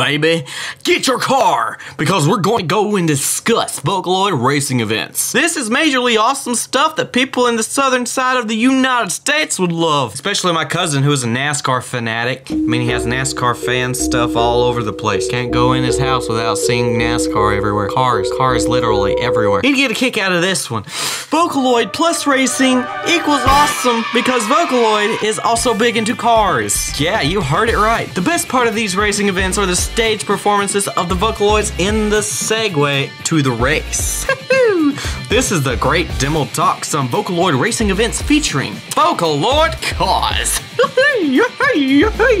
baby. Get your car because we're going to go and discuss Vocaloid racing events. This is majorly awesome stuff that people in the southern side of the United States would love. Especially my cousin who is a NASCAR fanatic. I mean, he has NASCAR fan stuff all over the place. Can't go in his house without seeing NASCAR everywhere. Cars, cars literally everywhere. You'd get a kick out of this one. Vocaloid plus racing equals awesome because Vocaloid is also big into cars. Yeah, you heard it right. The best part of these racing events are the stage performances of the Vocaloids in the segue to the race. this is the great demo talk, some Vocaloid racing events featuring Vocaloid Cause.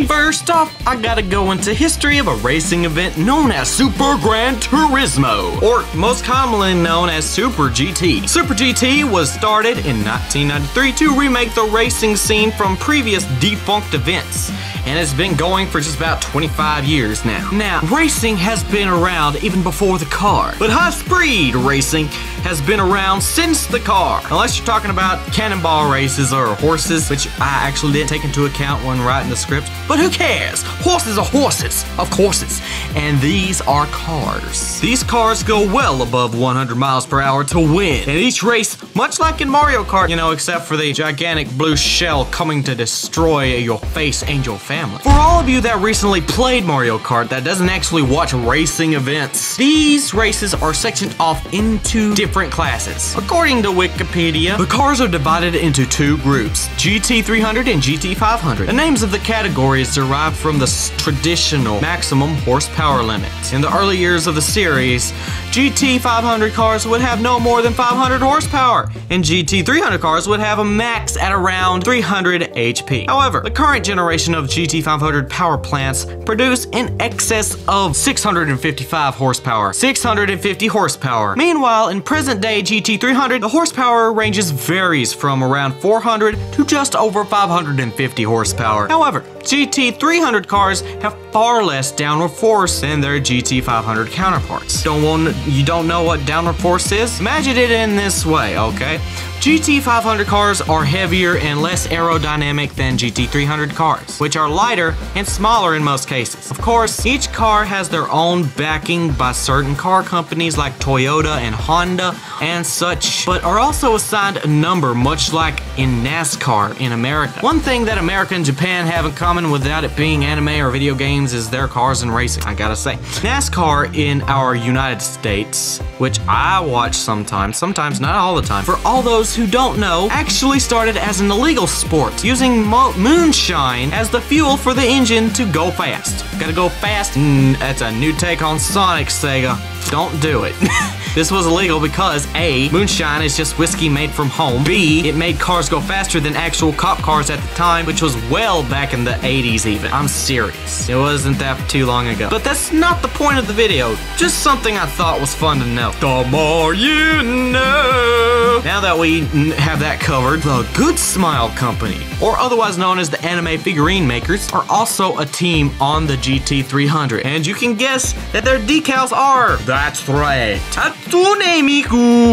First off, I gotta go into history of a racing event known as Super Gran Turismo, or most commonly known as Super GT. Super GT was started in 1993 to remake the racing scene from previous defunct events and it's been going for just about 25 years now. Now, racing has been around even before the car, but high speed racing has been around since the car. Unless you're talking about cannonball races or horses, which I actually didn't take into account when writing the script, but who cares? Horses are horses, of courses, and these are cars. These cars go well above 100 miles per hour to win, and each race, much like in Mario Kart, you know, except for the gigantic blue shell coming to destroy your face your family. For all of you that recently played Mario Kart that doesn't actually watch racing events, these races are sectioned off into different classes. According to Wikipedia, the cars are divided into two groups, GT300 and GT500. The names of the categories derive from the traditional maximum horsepower limit. In the early years of the series, GT500 cars would have no more than 500 horsepower, and GT300 cars would have a max at around 300 HP. However, the current generation of GT500 power plants produce in excess of 655 horsepower, 650 horsepower. Meanwhile, in present day GT300, the horsepower ranges varies from around 400 to just over 550 horsepower. However, GT300 cars have far less downward force than their GT500 counterparts. Don't want you don't know what downward force is? Imagine it in this way, okay? GT500 cars are heavier and less aerodynamic than GT300 cars, which are lighter and smaller in most cases. Of course, each car has their own backing by certain car companies like Toyota and Honda and such, but are also assigned a number much like in NASCAR in America. One thing that America and Japan have in common without it being anime or video games is their cars and racing, I gotta say. NASCAR in our United States, which I watch sometimes, sometimes not all the time, for all those who don't know, actually started as an illegal sport, using moonshine as the fuel for the engine to go fast. Gotta go fast? Mm, that's a new take on Sonic, Sega. Don't do it. This was illegal because A, moonshine is just whiskey made from home. B, it made cars go faster than actual cop cars at the time, which was well back in the 80s even. I'm serious. It wasn't that too long ago. But that's not the point of the video. Just something I thought was fun to know. The more you know. Now that we have that covered, the Good Smile Company, or otherwise known as the anime figurine makers, are also a team on the GT300. And you can guess that their decals are, that's right,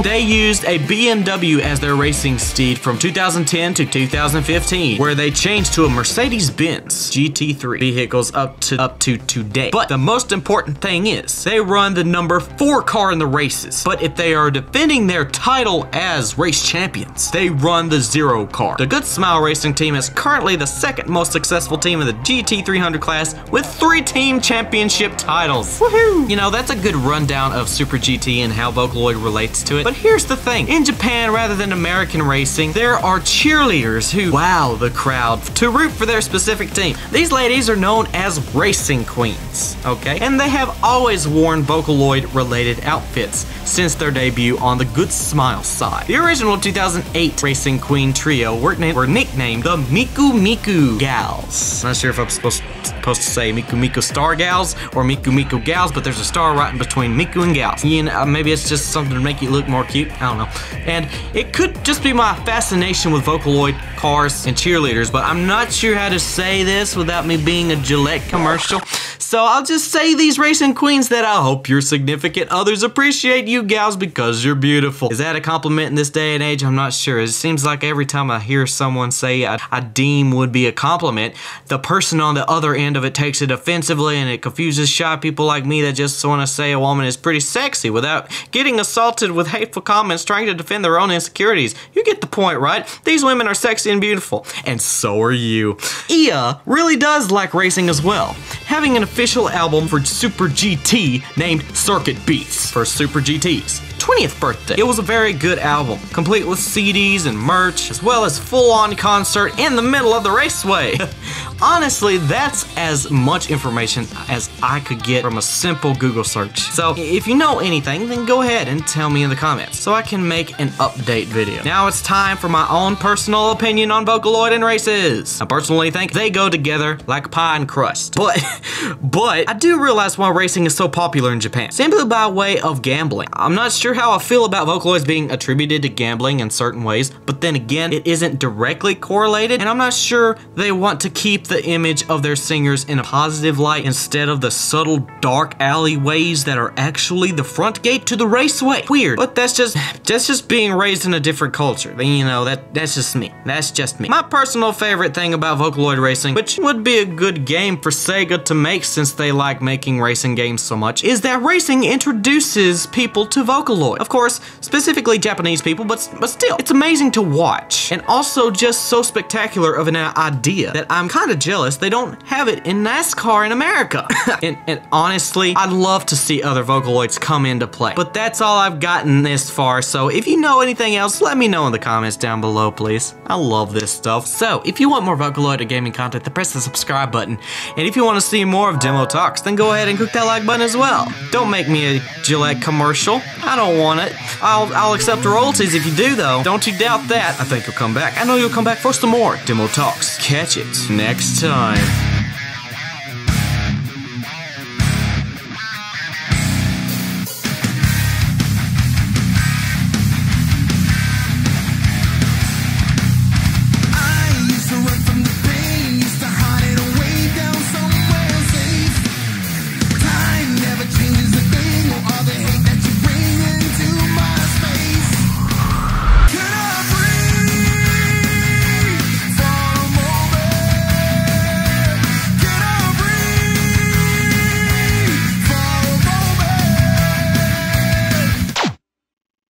They used a BMW as their racing steed from 2010 to 2015, where they changed to a Mercedes-Benz GT3 vehicles up to up to today. But the most important thing is they run the number four car in the races. But if they are defending their title as race champions, they run the zero car. The Good Smile Racing team is currently the second most successful team in the GT300 class with three team championship titles. Woohoo! You know, that's a good rundown of Super GT and how Vocaloid relates to it. But here's the thing. In Japan, rather than American racing, there are cheerleaders who wow the crowd to root for their specific team. These ladies are known as racing queens, okay? And they have always worn Vocaloid related outfits since their debut on the Good Smile side. The original 2008 Racing Queen trio were, were nicknamed the Miku Miku Gals. Not sure if I'm supposed, supposed to say Miku Miku Star Gals or Miku Miku Gals, but there's a star right in between Miku and Gals. You know, uh, maybe it's just something to make you look more cute. I don't know. And it could just be my fascination with Vocaloid cars and cheerleaders, but I'm not sure how to say this without me being a Gillette commercial. So I'll just say these racing queens that I hope your significant others appreciate you gals because you're beautiful. Is that a compliment in this day and age? I'm not sure. It seems like every time I hear someone say I, I deem would be a compliment, the person on the other end of it takes it offensively and it confuses shy people like me that just want to say a woman is pretty sexy without getting assaulted with hateful comments trying to defend their own insecurities. You get the point, right? These women are sexy and beautiful. And so are you. IA really does like racing as well, having an official album for Super GT named Circuit Beats for Super GTs. 20th birthday. It was a very good album, complete with CDs and merch, as well as full-on concert in the middle of the raceway. Honestly, that's as much information as I could get from a simple Google search. So if you know anything, then go ahead and tell me in the comments so I can make an update video. Now it's time for my own personal opinion on Vocaloid and races. I personally think they go together like pie and crust. But, but I do realize why racing is so popular in Japan, simply by way of gambling. I'm not sure how I feel about Vocaloids being attributed to gambling in certain ways, but then again, it isn't directly correlated, and I'm not sure they want to keep the image of their singers in a positive light instead of the subtle dark alleyways that are actually the front gate to the raceway. Weird, but that's just that's just being raised in a different culture. You know that that's just me. That's just me. My personal favorite thing about Vocaloid racing, which would be a good game for Sega to make since they like making racing games so much, is that racing introduces people to Vocaloid. Of course, specifically Japanese people, but but still, it's amazing to watch and also just so spectacular of an idea that I'm kind of jealous they don't have it in NASCAR in America. and, and honestly, I'd love to see other Vocaloids come into play. But that's all I've gotten this far, so if you know anything else, let me know in the comments down below, please. I love this stuff. So, if you want more Vocaloid or gaming content, then press the subscribe button. And if you want to see more of Demo Talks, then go ahead and click that like button as well. Don't make me a Gillette commercial. I don't want it. I'll, I'll accept royalties if you do, though. Don't you doubt that. I think you'll come back. I know you'll come back for some more Demo Talks. Catch it next time.